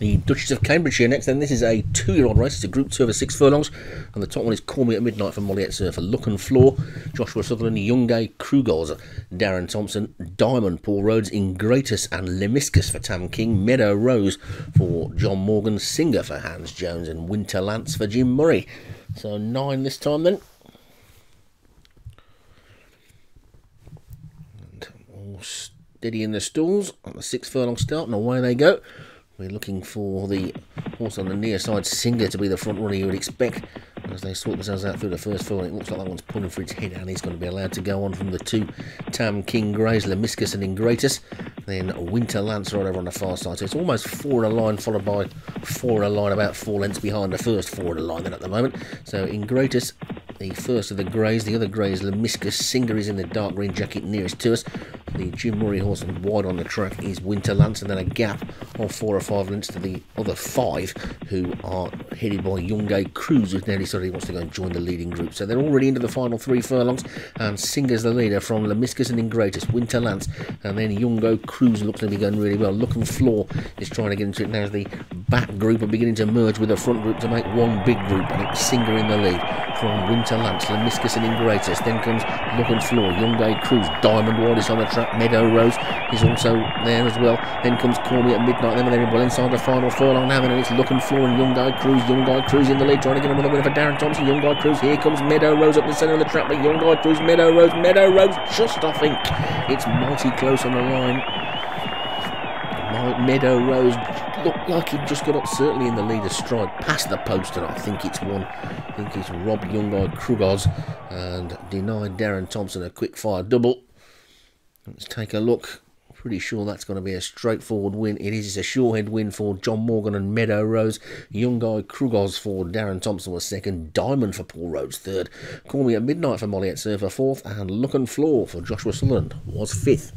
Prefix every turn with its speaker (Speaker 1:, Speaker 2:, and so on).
Speaker 1: The Duchess of Cambridgeshire next, then this is a two-year-old race. It's a Group Two over six furlongs, and the top one is Call Me at Midnight for Molliet Surfer, uh, Look and Floor, Joshua Sutherland, Youngay, Krugos, Darren Thompson, Diamond, Paul Rhodes, Ingratus, and Lemiscus for Tam King, Meadow Rose for John Morgan, Singer for Hans Jones, and Winter Lance for Jim Murray. So nine this time then. And all steady in the stalls on the six furlong start, and away they go. We're looking for the horse on the near side, Singer, to be the front runner you would expect. As they sort themselves out through the first four. it looks like that one's pulling for its head, and he's going to be allowed to go on from the two Tam King Greys, Lemiscus and Ingratus. Then Winter Lance right over on the far side. So it's almost four in a line, followed by four in a line, about four lengths behind the first four in a line then at the moment. So Ingratus the first of the greys. The other grey is Lemiscus. Singer is in the dark green jacket nearest to us. The Jim Murray horse and wide on the track is Winter Lance, and then a gap of four or five lengths to the other five who are headed by Youngay Cruz, who's nearly decided wants to go and join the leading group. So they're already into the final three furlongs, and Singer's the leader from Lemiscus and Ingratus, Winter Lance, and then Youngo Cruz looks to be going really well. Looking Floor is trying to get into it now as the back group are beginning to merge with the front group to make one big group, and it's Singer in the lead from Winter Lance, Lemiscus and Ingratus. Then comes Look and Floor, Youngay Cruz, Diamond Ward is on the track, Meadow Rose is also there as well. Then comes Me at Midnight, then they're well inside the final furlong now, and it's Look and Floor and Youngay Cruz, Youngay Cruz in the lead, trying to get another win for Darren Thompson, Young Youngay Cruz, here comes Meadow Rose up the centre of the track, but Youngay Cruz, Meadow Rose, Meadow Rose, just I think. It's mighty close on the line. Meadow Rose. Looked like he'd just got up certainly in the leader's stride past the post and I think it's one I think it's Rob Youngay Krugos and denied Darren Thompson a quick fire double. Let's take a look. Pretty sure that's going to be a straightforward win. It is a sure head win for John Morgan and Meadow Rose. Youngay Krugos for Darren Thompson was second Diamond for Paul Rhodes third. Call Me at Midnight for Molly at Surfer fourth and Look and Floor for Joshua Sutherland was fifth